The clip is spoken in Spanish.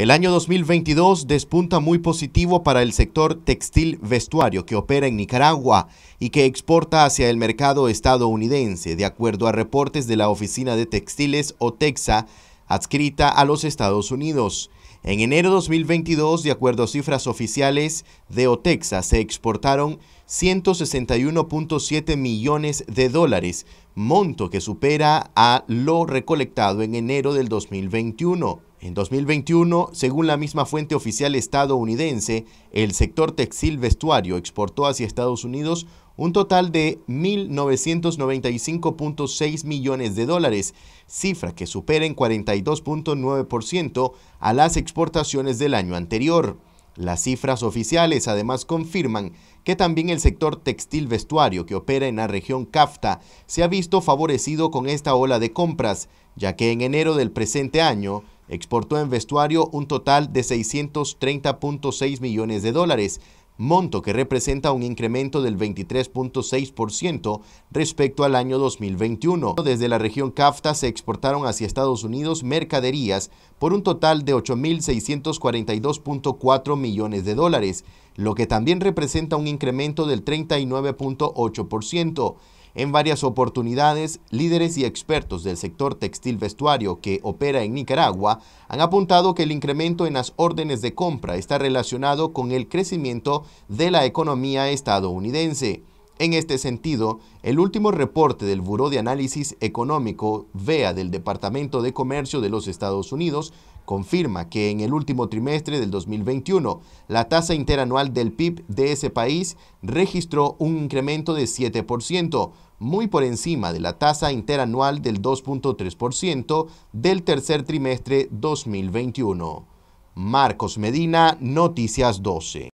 El año 2022 despunta muy positivo para el sector textil vestuario que opera en Nicaragua y que exporta hacia el mercado estadounidense, de acuerdo a reportes de la Oficina de Textiles OTEXA, adscrita a los Estados Unidos. En enero 2022, de acuerdo a cifras oficiales de OTEXA, se exportaron 161.7 millones de dólares, monto que supera a lo recolectado en enero del 2021. En 2021, según la misma fuente oficial estadounidense, el sector textil vestuario exportó hacia Estados Unidos un total de 1.995.6 millones de dólares, cifra que supera en 42.9% a las exportaciones del año anterior. Las cifras oficiales además confirman que también el sector textil vestuario que opera en la región CAFTA se ha visto favorecido con esta ola de compras, ya que en enero del presente año exportó en vestuario un total de 630.6 millones de dólares, monto que representa un incremento del 23.6% respecto al año 2021. Desde la región CAFTA se exportaron hacia Estados Unidos mercaderías por un total de 8.642.4 millones de dólares, lo que también representa un incremento del 39.8%. En varias oportunidades, líderes y expertos del sector textil vestuario que opera en Nicaragua han apuntado que el incremento en las órdenes de compra está relacionado con el crecimiento de la economía estadounidense. En este sentido, el último reporte del Buró de Análisis Económico, VEA, del Departamento de Comercio de los Estados Unidos, confirma que en el último trimestre del 2021, la tasa interanual del PIB de ese país registró un incremento de 7%, muy por encima de la tasa interanual del 2.3% del tercer trimestre 2021. Marcos Medina, Noticias 12.